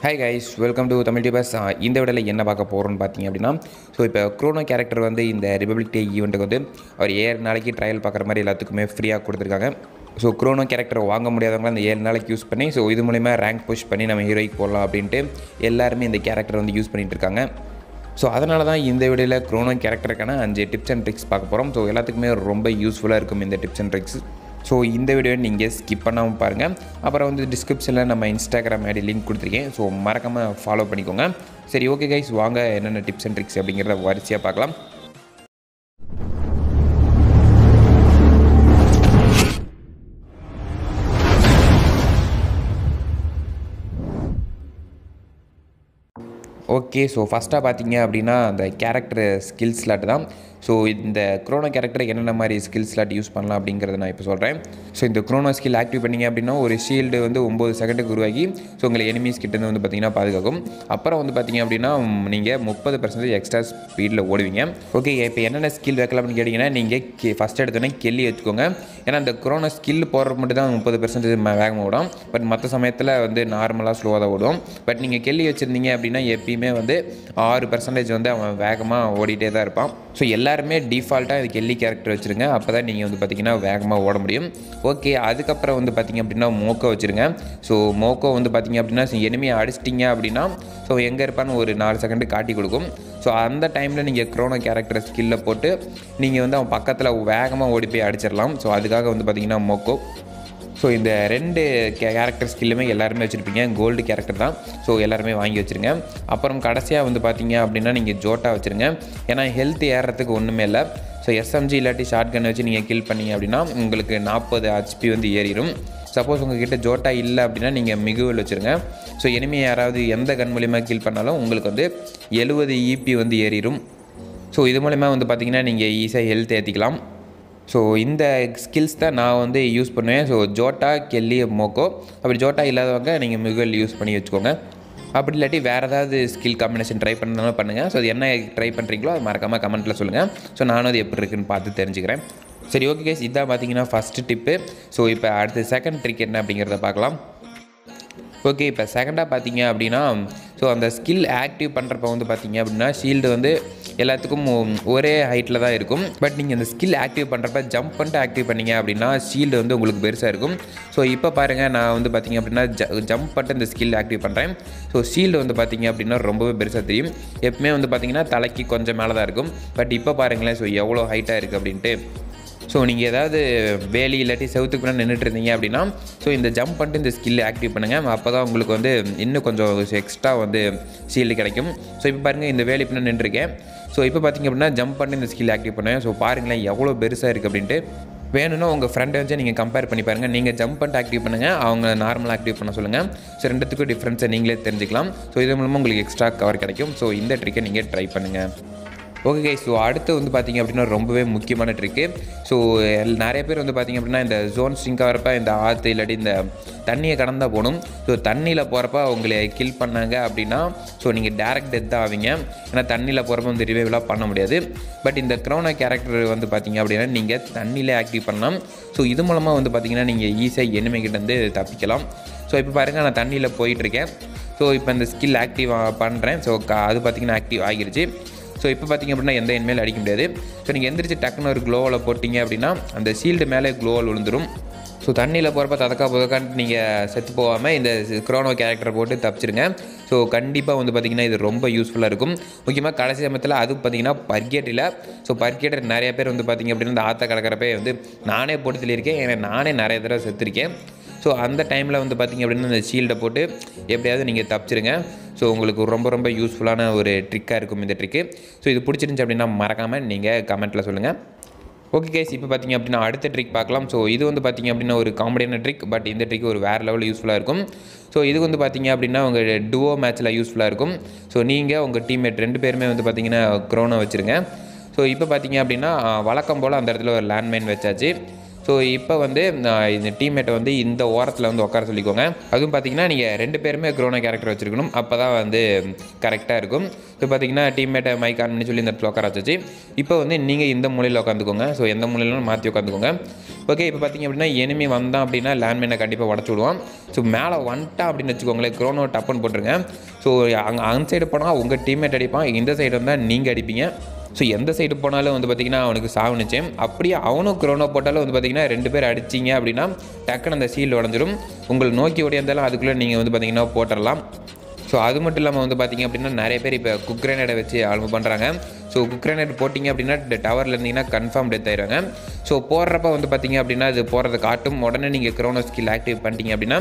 Hi guys welcome to Tamil tips இந்த விடையில் என்ன பார்க்க போகிறோன்னு பார்த்தீங்க அப்படின்னா ஸோ இப்போ க்ரோனோ கேரக்டர் வந்து இந்த ரிபப்ளிக் டே ஈவெண்ட்டுக்கு வந்து அவர் ஏழு நாளைக்கு ட்ரையல் பார்க்குற மாதிரி எல்லாத்துக்குமே ஃப்ரீயாக கொடுத்துருக்காங்க. ஸோ க்ரோனோ கேரக்டர் வாங்க முடியாதவங்க அந்த ஏழு நாளைக்கு யூஸ் பண்ணி ஸோ இது மூலிமா ரேங்க் புஷ் பண்ணி நம்ம ஹீரோய்க்கு போடலாம் அப்படின்ட்டு எல்லாருமே இந்த கேரக்டர் வந்து யூஸ் பண்ணிகிட்டு இருக்காங்க. ஸோ அதனால தான் இந்த வீடியோவில் க்ரோனோ கேரக்டருக்கான அஞ்சு டிப்ஸ் அண்ட் ட்ரிக்ஸ் பார்க்க போகிறோம் ஸோ எல்லாத்துக்குமே ரொம்ப யூஸ்ஃபுல்லாக இருக்கும் இந்த டிப்ஸ் அண்ட் ட்ரிக்ஸ் ஸோ இந்த வீடியோ நீங்கள் ஸ்கிப் பண்ணாமல் பாருங்கள் அப்புறம் வந்து டிஸ்கிரிப்ஷனில் நம்ம இன்ஸ்டாகிராம் ஐடி லிங்க் கொடுத்துருக்கேன். ஸோ மறக்காமல் ஃபாலோ பண்ணிக்கோங்க. சரி ஓகே கைஸ் வாங்க என்னென்ன டிப்ஸ் அண்ட் ட்ரிக்ஸ் அப்படிங்கிறத வரிசையாக பார்க்கலாம். ஓகே ஸோ ஃபஸ்ட்டாக பார்த்தீங்க அப்படின்னா அந்த கேரக்டர் ஸ்கில்ஸ்லாட்டு தான் ஸோ இந்த க்ரோனோ கேரக்டர் என்னென்ன மாதிரி ஸ்கில்ஸ்லாம் யூஸ் பண்ணலாம் அப்படிங்கிறத நான் இப்போ சொல்கிறேன் ஸோ இந்த க்ரோனோ ஸ்கில் ஆக்டிவ் பண்ணிங்க அப்படின்னா ஒரு ஷீல்டு வந்து ஒம்பது செகண்டுக்கு உருவாகி ஸோ உங்களை எனிமீஸ் கிட்டேருந்து வந்து பார்த்தீங்கன்னா பாதுகாக்கும். அப்புறம் வந்து பார்த்தீங்க அப்படின்னா நீங்கள் முப்பது பர்சன்டேஜ் எக்ஸ்ட்ரா ஸ்பீடில் ஓடுவீங்க. ஓகே இப்போ என்னென்ன ஸ்கில் வைக்கலாம்னு கேட்டிங்கன்னா நீங்கள் கே ஃபஸ்ட் எடுத்தோன்னே கெல்லி வச்சுக்கோங்க. ஏன்னா அந்த குரோனோ ஸ்கில் போடுறது மட்டும் தான் முப்பது பர்சன்டேஜ் வேகமாக ஓடும். பட் மற்ற சமயத்தில் வந்து நார்மலாக ஸ்லோவாக தான் ஓடும். பட் நீங்கள் கெல்லி வச்சுருந்தீங்க அப்படின்னா எப்பயுமே வந்து ஆறு பர்சன்டேஜ் வந்து அவன் வேகமாக ஓடிட்டே தான் இருப்பான். ஸோ எல்லா எல்லாருமே டிஃபால்ட்டாக இதுக்கு எல்லி கேரக்டர் வச்சுருங்க. அப்போ தான் நீங்கள் வந்து பார்த்தீங்கன்னா வேகமாக ஓட முடியும். ஓகே அதுக்கப்புறம் வந்து பார்த்தீங்க அப்படின்னா மோக்கோ வச்சுருங்க. ஸோ மோக்கோ வந்து பார்த்தீங்க அப்படின்னா எனிமையை அடிச்சிட்டிங்க அப்படின்னா ஸோ எங்கே இருப்பான்னு ஒரு நாலு செகண்டு காட்டி கொடுக்கும். ஸோ அந்த டைமில் நீங்கள் க்ரோனோ கேரக்டர் ஸ்கில்லை போட்டு நீங்கள் வந்து அவன் பக்கத்தில் வேகமாக ஓடி போய் அடிச்சிடலாம். ஸோ அதுக்காக வந்து பார்த்தீங்கன்னா மோக்கோ. ஸோ இந்த ரெண்டு கே கேரக்டர் ஸ்கில்லுமே எல்லாருமே வச்சுருப்பீங்க. கோல்டு கேரக்டர் தான். ஸோ எல்லாருமே வாங்கி வச்சுருங்க. அப்புறம் கடைசியாக வந்து பார்த்தீங்க அப்படின்னா நீங்கள் ஜோட்டா வச்சுருங்க. ஏன்னா ஹெல்த் ஏறுறதுக்கு ஒன்றுமே இல்லை. ஸோ எஸ்எம்ஜி இல்லாட்டி ஷார்ட் கன் வச்சு நீங்கள் கில் பண்ணீங்க அப்படின்னா உங்களுக்கு நாற்பது ஹெச்பி வந்து ஏறிடும் சப்போஸ் உங்ககிட்ட ஜோட்டா இல்லை அப்படின்னா நீங்கள் மிகுவில் வச்சுருங்க. ஸோ இனிமேல் யாராவது எந்த கன் மூலிமா கில் பண்ணாலும் உங்களுக்கு வந்து எழுபது இபி வந்து ஏறிடும் ஸோ இது மூலிமா வந்து பார்த்திங்கன்னா நீங்கள் ஈஸியாக ஹெல்த் ஏற்றிக்கலாம் ஸோ இந்த ஸ்கில்ஸ் தான் நான் வந்து யூஸ் பண்ணுவேன். ஸோ ஜோட்டா கெல்லி மோக்கோ அப்படி ஜோட்டா இல்லாதவங்க நீங்கள் மிகுவல் யூஸ் பண்ணி வச்சுக்கோங்க. அப்படி இல்லாட்டி வேறு ஏதாவது ஸ்கில் காம்பினேஷன் ட்ரை பண்ணாலும் பண்ணுங்கள் ஸோ அது என்ன ட்ரை பண்ணுறீங்களோ அது மறக்காமல் கமெண்ட்டில் சொல்லுங்கள் ஸோ நானும் அது எப்படி இருக்குன்னு பார்த்து தெரிஞ்சுக்கிறேன். சரி ஓகே கேஸ் இதான் பார்த்தீங்கன்னா ஃபஸ்ட்டு டிப்பு ஸோ இப்போ அடுத்து செகண்ட் ட்ரிக் என்ன அப்படிங்கிறத பார்க்கலாம். ஓகே இப்போ செகண்டாக பார்த்தீங்க அப்படின்னா ஸோ அந்த ஸ்கில் ஆக்டிவ் பண்ணுறப்ப வந்து பார்த்தீங்க அப்படின்னா ஷீல்டு வந்து எல்லாத்துக்கும் ஒரே ஹைட்டில் தான் இருக்கும். பட் நீங்கள் இந்த ஸ்கில் ஆக்டிவ் பண்ணுறப்ப ஜம்ப் பண்ணிட்டு ஆக்டிவ் பண்ணீங்க அப்படின்னா ஷீல்டு வந்து உங்களுக்கு பெருசாக இருக்கும். ஸோ இப்போ பாருங்கள் நான் வந்து பார்த்தீங்க அப்படின்னா ஜ ஜம்ப் பண்ணிட்டு இந்த ஸ்கில் ஆக்டிவ் பண்ணுறேன் ஸோ ஷீல்டு வந்து பார்த்திங்க அப்படின்னா ரொம்பவே பெருசாக தெரியும். எப்பவுமே வந்து பார்த்திங்கன்னா தலைக்கு கொஞ்சம் மேலே தான் இருக்கும். பட் இப்போ பாருங்களேன் ஸோ எவ்வளோ ஹைட்டாக இருக்குது அப்படின்ட்டு. ஸோ நீங்கள் ஏதாவது வேலி இல்லாட்டி செவத்துக்கு பின்னாடி நின்றுட்டு இருந்தீங்க அப்படின்னா ஸோ இந்த ஜம்ப் பண்ணிட்டு இந்த ஸ்கில் ஆக்டிவ் பண்ணுங்கள் அப்போ தான் உங்களுக்கு வந்து இன்னும் கொஞ்சம் எக்ஸ்ட்ரா வந்து ஷீல்டு கிடைக்கும். ஸோ இப்போ பாருங்கள் இந்த வேலி பின்னாடி நின்றுருக்கேன். ஸோ இப்போ பார்த்தீங்க அப்படின்னா ஜம்ப் பண்ணி இந்த ஸ்கில் ஆக்டிவ் பண்ணுவேன் ஸோ பாருங்களேன் எவ்வளோ பெருசாக இருக்குது அப்படின்ட்டு. வேணும்னா உங்கள் ஃப்ரெண்டை வச்சு நீங்கள் கம்பேர் பண்ணி பாருங்கள் நீங்கள் ஜம்ப் பண்ணிட்டு ஆக்டிவ் பண்ணுங்கள் அவங்க நார்மலாக ஆக்டிவ் பண்ண சொல்லுங்கள் ஸோ ரெண்டுத்துக்கும் டிஃப்ரென்ஸை நீங்களே தெரிஞ்சுக்கலாம். ஸோ இது மூலமாக உங்களுக்கு எக்ஸ்ட்ரா கவர் கிடைக்கும். ஸோ இந்த ட்ரிக்கை நீங்கள் ட்ரை பண்ணுங்கள் ஓகே கை ஸோ அடுத்து வந்து பார்த்திங்க அப்படின்னா ரொம்பவே முக்கியமான ட்ரிக்கு ஸோ நிறைய பேர் வந்து பார்த்திங்க அப்படின்னா இந்த ஜோன் ஸ்ட்ரிங்க் ஆகிறப்ப இந்த ஆற்று இல்லாட்டி இந்த தண்ணியை கடந்தால் போகணும் ஸோ தண்ணியில் போகிறப்ப அவங்களை கில் பண்ணாங்க அப்படின்னா ஸோ நீங்கள் டேரக்ட் டெத் தான் ஆவீங்க. ஏன்னா தண்ணியில் போகிறப்ப வந்து ரிவைவெலாம் பண்ண முடியாது. பட் இந்த க்ரௌனா கேரக்டர் வந்து பார்த்திங்க அப்படின்னா நீங்கள் தண்ணியிலே ஆக்டிவ் பண்ணலாம். ஸோ இது மூலமாக வந்து பார்த்திங்கன்னா நீங்கள் ஈஸியாக எனிமைக்கிட்டேருந்து தப்பிக்கலாம். ஸோ இப்போ பாருங்கள் நான் தண்ணியில் போயிட்டுருக்கேன் ஸோ இப்போ இந்த ஸ்கில் ஆக்டிவ் பண்ணுறேன் ஸோ அது பார்த்திங்கன்னா ஆக்டிவ் ஆகிருச்சு. ஸோ இப்போ பார்த்திங்க அப்படின்னா எந்த எண்மையில் அடிக்க முடியாது. ஸோ நீங்கள் எந்திரிச்சு டக்குன்னு ஒரு க்ளோவில் போட்டிங்க அப்படின்னா அந்த ஷீல்டு மேலே க்ளோவல் விழுந்துடும் ஸோ தண்ணியில் போகிறப்ப ததக்கா புதக்கான்ட்டு நீங்கள் செத்து போகாமல் இந்த க்ரோனோ கேரக்டரை போட்டு தப்பிச்சிருங்க. ஸோ கண்டிப்பாக வந்து பார்த்திங்கன்னா இது ரொம்ப யூஸ்ஃபுல்லாக இருக்கும். முக்கியமாக கடைசி சமயத்தில் அது பார்த்திங்கன்னா பர்கேட்டில் ஸோ பர்கேட்டர் நிறைய பேர் வந்து பார்த்திங்க அப்படின்னா இந்த ஆற்ற கடக்கிறப்ப வந்து நானே போட்டு சொல்லியிருக்கேன் ஏன்னா நானே நிறைய தடவை செத்துருக்கேன். ஸோ அந்த டைமில் வந்து பார்த்திங்க அப்படின்னா இந்த ஷீல்டை போட்டு எப்படியாவது நீங்கள் தப்பிச்சிருங்க. ஸோ உங்களுக்கு ரொம்ப ரொம்ப யூஸ்ஃபுல்லான ஒரு ட்ரிக்காக இருக்கும் இந்த ட்ரிக்கு ஸோ இது பிடிச்சிருந்துச்சி அப்படின்னா மறக்காமல் நீங்கள் கமெண்ட்டில் சொல்லுங்கள் ஓகே கேஸ் இப்போ பார்த்தீங்க அப்படின்னா அடுத்த ட்ரிக் பார்க்கலாம். ஸோ இது வந்து பார்த்திங்க அப்படின்னா ஒரு காமெடியான ட்ரிக் பட் இந்த ட்ரிக் ஒரு வேறு லெவலில் யூஸ்ஃபுல்லாக இருக்கும். ஸோ இது வந்து பார்த்திங்க அப்படின்னா உங்கள் டுவோ மேட்ச்சில் யூஸ்ஃபுல்லாக இருக்கும். ஸோ நீங்கள் உங்கள் டீம்மேட் ரெண்டு பேருமே வந்து பார்த்திங்கன்னா க்ரோனை வச்சுருங்க. ஸோ இப்போ பார்த்தீங்க அப்படின்னா வழக்கம் போல் அந்த இடத்துல ஒரு லேண்ட்மைன் வச்சாச்சு. ஸோ இப்போ வந்து நான் இந்த டீம்மேட்டை வந்து இந்த ஓரத்தில் வந்து உட்கார சொல்லிக்கோங்க. அதுவும் பார்த்தீங்கன்னா நீங்கள் ரெண்டு பேருமே க்ரோனோ கேரக்டர் வச்சுருக்கணும். அப்போ தான் வந்து கரெக்டாக இருக்கும். ஸோ பார்த்தீங்கன்னா டீம்மேட்டை மைக் ஆன் பண்ணி சொல்லி இந்த இடத்துல உட்கார வச்சு இப்போ வந்து நீங்கள் இந்த மூலையில் உட்காந்துக்கோங்க. ஸோ எந்த மூலையிலும் மாற்றி உட்காந்துக்கோங்க. ஓகே இப்போ பார்த்தீங்க அப்படின்னா எனிமி வந்தான் அப்படின்னா லேண்ட்மேனை கண்டிப்பாக உடச்சு விடுவான். ஸோ மேலே வந்துட்டான் அப்படின்னு வச்சுக்கோங்களேன் க்ரோனோ டப்புன்னு போட்டுருங்க. ஸோ அங்கே அந்த சைடு போனால் உங்கள் டீம்மேட் அடிப்பான். இந்த சைடு வந்தால் நீங்கள் அடிப்பீங்க. ஸோ எந்த சைடு போனாலும் வந்து பார்த்திங்கன்னா அவனுக்கு சாவு நிச்சயம். அப்படியே அவனும் குரோனோ போட்டாலும் வந்து பார்த்திங்கன்னா ரெண்டு பேர் அடிச்சிங்க அப்படின்னா டக்குன்னு அந்த சீல் உடஞ்சிரும். உங்களை நோக்கி ஓடியாந்தாலும் அதுக்குள்ளே நீங்கள் வந்து பார்த்திங்கன்னா போட்டுடலாம் ஸோ அது மட்டும் இல்லாமல் வந்து பார்த்திங்க அப்படின்னா நிறைய பேர் இப்போ குக்ரேனடை வச்சு ஆல்மு பண்ணுறாங்க ஸோ குக்ரேனட் போட்டிங்க அப்படின்னா டவரில் இருந்தீங்கன்னா கன்ஃபார்ம் டெத் ஆயிடுவாங்க. ஸோ போடுறப்ப வந்து பார்த்திங்க அப்படின்னா அது போகிறத காட்டும். உடனே நீங்கள் க்ரோனோ ஸ்கில் ஆக்டிவ் பண்ணிட்டீங்க அப்படின்னா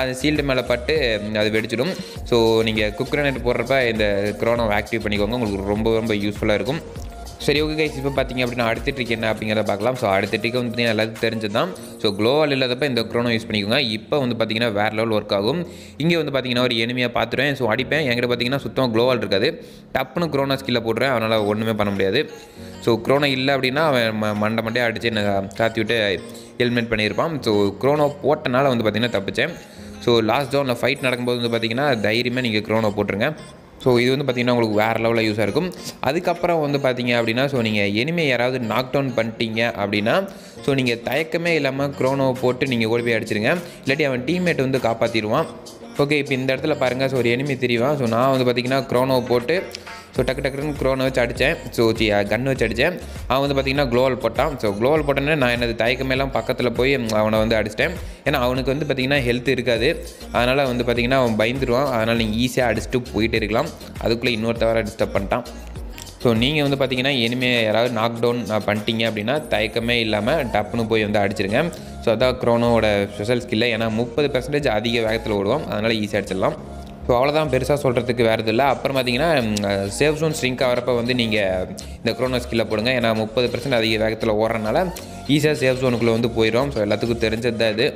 அது சீல்டு மேலே பட்டு அது வெடிச்சிடும். ஸோ நீங்கள் குக்ரேனட் போடுறப்ப இந்த க்ரோனோ ஆக்டிவ் பண்ணிக்கோங்க. உங்களுக்கு ரொம்ப ரொம்ப யூஸ்ஃபுல்லாக இருக்கும். சரி ஓகே கைஸ் இப்போ பார்த்தீங்க அப்படின்னா அடுத்த ட்ரிக் என்ன அப்படிங்கிறத பார்க்கலாம். ஸோ அடுத்த ட்ரிக் வந்து பார்த்தீங்கன்னா எல்லாத்துக்கும் தெரிஞ்சது தான் ஸோ க்ளோவால் இல்லாதப்ப இந்த க்ரோனோ யூஸ் பண்ணிக்கோங்க. இப்போ வந்து பார்த்தீங்கன்னா வேறு லெவல் ஒர்க் ஆகும். இங்கே வந்து பார்த்திங்கன்னா ஒரு எனிமையாக பார்த்துருவேன் ஸோ அடிப்பேன். என்கிட்ட பார்த்தீங்கன்னா சுத்தமாக க்ளோவால் இருக்காது. டப்புன்னு க்ரோனா ஸ்கில்ல போடுறேன் அவனால் ஒன்றுமே பண்ண முடியாது. ஸோ க்ரோனோ இல்லை அப்படின்னா அவன் ம- மண்டை மண்டே அடித்து என்னை காத்தி விட்டு ஹெல்மெட் பண்ணியிருப்பான். ஸோ க்ரோனோ போட்டனால வந்து பார்த்தீங்கன்னா தப்பிச்சேன். ஸோ லாஸ்ட் ஜோனில் ஃபைட் நடக்கும்போது வந்து பார்த்திங்கன்னா தைரியமாக நீங்கள் க்ரோனோ போட்டுருங்க. ஸோ இது வந்து பார்த்திங்கன்னா உங்களுக்கு வேறு லெவலில் யூஸாக இருக்கும். அதுக்கப்புறம் வந்து பார்த்திங்க அப்படின்னா ஸோ நீங்கள் எனிமே யாராவது நாக் டவுன் பண்ணிட்டீங்க அப்படின்னா ஸோ நீங்கள் தயக்கமே இல்லாமல் க்ரோனோ போட்டு நீங்கள் ஓடி போய் அடிச்சிருங்க. இல்லாட்டி அவன் டீம்மேட் வந்து காப்பாற்றிடுவான் ஓகே இப்போ இந்த இடத்துல பாருங்கள் ஸோ ஒரு எனிமி தெரியும் ஸோ நான் வந்து பார்த்திங்கன்னா க்ரோனோ போட்டு ஸோ டக்கு டக்குன்னு க்ரோனை வச்சு அடித்தேன். ஸோ சி கன் வச்சு அடித்தேன். அவன் வந்து பார்த்திங்கன்னா க்ளோவல் போட்டான். ஸோ க்ளோவல் போட்டோன்னே நான் எனது தயக்கமேலாம் பக்கத்தில் போய் அவனை வந்து அடிச்சிட்டேன். ஏன்னா அவனுக்கு வந்து பார்த்திங்கன்னா ஹெல்த் இருக்காது. அதனால் வந்து பார்த்திங்கன்னா அவன் பயந்துருவான். அதனால் நீங்கள் ஈஸியாக அடிச்சுட்டு போயிட்டே இருக்கலாம். அதுக்குள்ளே இன்னொருத்தவரை டிஸ்டர்ப் பண்ணிட்டான். ஸோ நீங்கள் வந்து பார்த்தீங்கன்னா இனிமேல் யாராவது நாக் டவுன் பண்ணிட்டீங்க அப்படின்னா தயக்கமே இல்லாமல் டப்புன்னு போய் வந்து அடிச்சிருங்க. ஸோ அதான் க்ரோனோட ஸ்பெஷல் ஸ்கில்லை ஏன்னா முப்பது பர்சன்டேஜ் அதிக வேகத்தில் ஓடுவோம். அதனால் ஈஸியாக அடிச்சிடலாம். ஸோ அவ்வளோதான் பெருசாக சொல்கிறதுக்கு வேறு இல்லை. அப்புறம் பார்த்தீங்கன்னா சேஃப் ஜோன் ஸ்ட்ரிங்க் ஆகிறப்ப வந்து நீங்கள் இந்த க்ரோனோ ஸ்கில்லை போடுங்க. ஏன்னா முப்பது பர்சன்ட் அதிக வேகத்தில் ஓடுறனால ஈஸியாக சேஃப் ஜோனுக்குள்ளே வந்து போயிடும் ஸோ எல்லாத்துக்கும் தெரிஞ்சது தான் இது.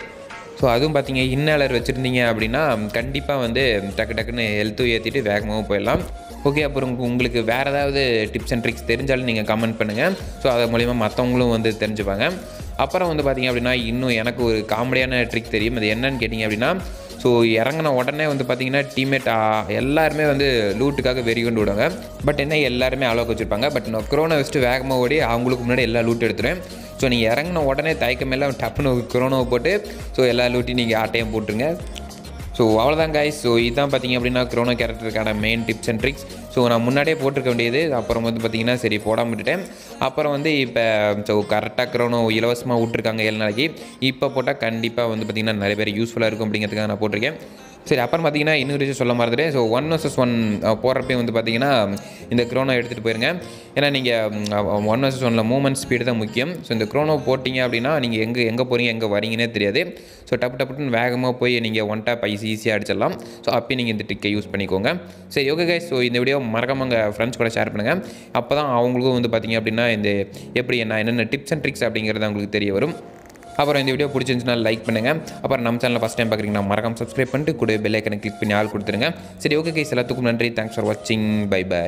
ஸோ அதுவும் பார்த்தீங்க இன்னலர் வச்சுருந்தீங்க அப்படின்னா கண்டிப்பாக வந்து டக்கு டக்குன்னு ஹெல்த்தும் ஏற்றிட்டு வேகமாகவும் போயிடலாம். ஓகே அப்புறம் உங்களுக்கு வேறு ஏதாவது டிப்ஸ் அண்ட் ட்ரிக்ஸ் தெரிஞ்சாலும் நீங்கள் கமெண்ட் பண்ணுங்கள் ஸோ அது மூலிமா மற்றவங்களும் வந்து தெரிஞ்சுப்பாங்க. அப்புறம் வந்து பார்த்தீங்க அப்படின்னா இன்னும் எனக்கு ஒரு காமெடியான ட்ரிக் தெரியும். அது என்னன்னு கேட்டிங்க அப்படின்னா ஸோ இறங்கின உடனே வந்து பார்த்தீங்கன்னா டீம்மேட் எல்லாருமே வந்து லூட்டுக்காக வெறி கொண்டு விடுவாங்க. பட் என்ன எல்லாருமே அளவுக்கு வச்சுருப்பாங்க. பட் நான் குரோனை வச்சுட்டு வேகமாக ஓடி அவங்களுக்கு முன்னாடி எல்லா லூட் எடுத்துருவேன். ஸோ நீங்கள் இறங்கின உடனே தயக்கமெல்லாம் டப்புன்னு குரோனோவை போட்டு ஸோ எல்லா லூட்டையும் நீங்கள் ஆட்டையும் போட்டுருங்க. ஸோ அவ்வளோதான் guys. ஸோ இதுதான் பார்த்தீங்க அப்படின்னா Chrono கேரக்டருக்கான main tips and tricks so நான் முன்னாடியே போட்டிருக்க வேண்டியது அப்புறம் வந்து பார்த்திங்கன்னா சரி போடாமல் விட்டுட்டேன். அப்புறம் வந்து இப்போ ஸோ கரெக்டாக க்ரோனோ இலவசமாக விட்ருக்காங்க ஏழு நாளைக்கு. இப்போ போட்டால் கண்டிப்பாக வந்து பார்த்தீங்கன்னா நிறைய பேர் யூஸ்ஃபுல்லாக இருக்கும் அப்படிங்கிறதுக்காக நான் போட்டிருக்கேன். சரி அப்புறம் பார்த்தீங்கன்னா இன்னொரு விஷயம் சொல்ல மறந்துட்டேன். ஸோ ஒன் வர்சஸ் ஒன் போகிறப்பே வந்து பார்த்தீங்கன்னா இந்த க்ரோனோ எடுத்துகிட்டு போயிருங்க. ஏன்னா நீங்கள் ஒன் வர்சஸ் ஒனில் மூவ்மெண்ட் ஸ்பீடு தான் முக்கியம். ஸோ இந்த க்ரோனோ போட்டிங்க அப்படின்னா நீங்கள் எங்கே எங்கே போகிறீங்க எங்கே வரீங்கன்னே தெரியாது. ஸோ டப்பு டப்புன்னு வேகமாக போய் நீங்கள் ஒன் டேப் ஐசி ஈஸியாக அடிச்சிடலாம். ஸோ அப்பயும் நீங்கள் இந்த ட்ரிக்கை யூஸ் பண்ணிக்கோங்க. சரி ஓகே கைஸ் ஸோ இந்த வீடியோ மறக்காம உங்கள் ஃப்ரெண்ட்ஸ் கூட ஷேர் பண்ணுங்கள் அப்போ தான் அவங்களுக்கும் வந்து பார்த்தீங்க அப்படின்னா இந்த எப்படி என்ன என்னென்ன டிப்ஸ் அண்ட் ட்ரிக்ஸ் அப்படிங்கிறது அவங்களுக்கு தெரிய வரும். அப்புறம் இந்த வீடியோ பிடிச்சிருந்துச்சுன்னா லைக் பண்ணுங்கள் அப்புறம் நம்ம சேனலில் ஃபஸ்ட் டைம் பார்க்குறீங்கன்னா மறக்காம சப்ஸ்கிரைப் பண்ணிட்டு கூட பெல் ஐக்கனை கிளிக் பண்ணி ஆள் கொடுத்துருங்க. சரி ஓகே கைஸ் எல்லாத்துக்கும் நன்றி. தேங்க்ஸ் ஃபார் வாட்சிங் பை பை